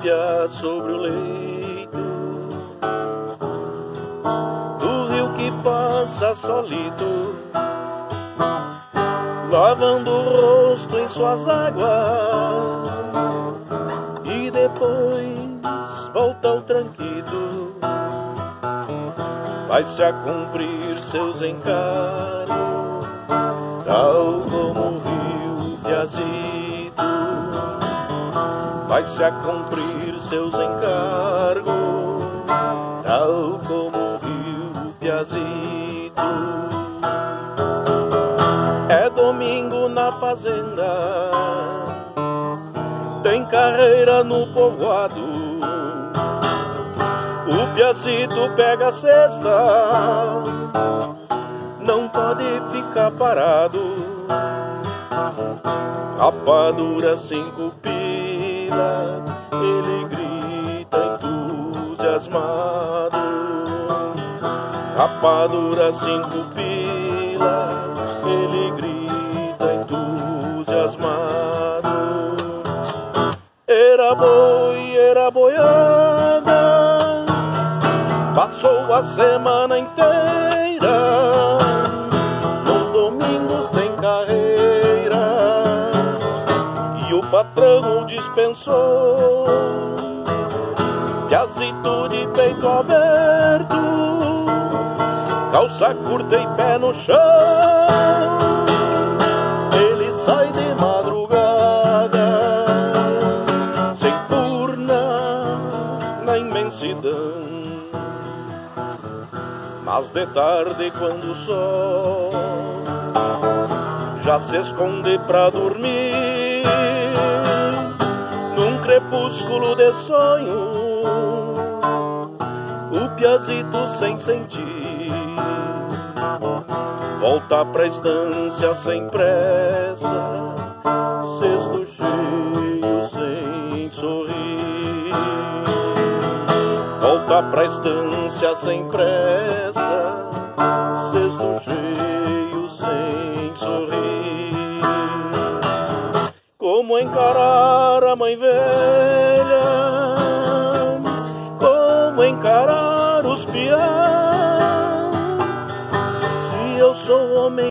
piá sobre o leito do rio que passa solito, lavando o rosto em suas águas e depois volta ao tranquilo, vai-se a cumprir seus encargos, tal como o rio Piazito, vai-se a cumprir seus encargos, tal como o rio Piazito. É domingo na fazenda tem carreira no povoado. O Piazito pega a cesta, não pode ficar parado. Rapadura cinco pila, ele grita entusiasmado. Rapadura cinco pila, ele grita entusiasmado. Era boi, era boiada, passou a semana inteira. Nos domingos tem carreira o patrão dispensou. Piazito de peito aberto, calça curta e pé no chão. Ele sai de madrugada, sem purna na imensidão. Mas de tarde, quando o sol já se esconde pra dormir, crepúsculo de sonho, o piazito sem sentir volta pra estância sem pressa, cesto cheio sem sorrir. Volta pra estância sem pressa, cesto cheio sem sorrir. Encarar a mãe velha? Como encarar os piados?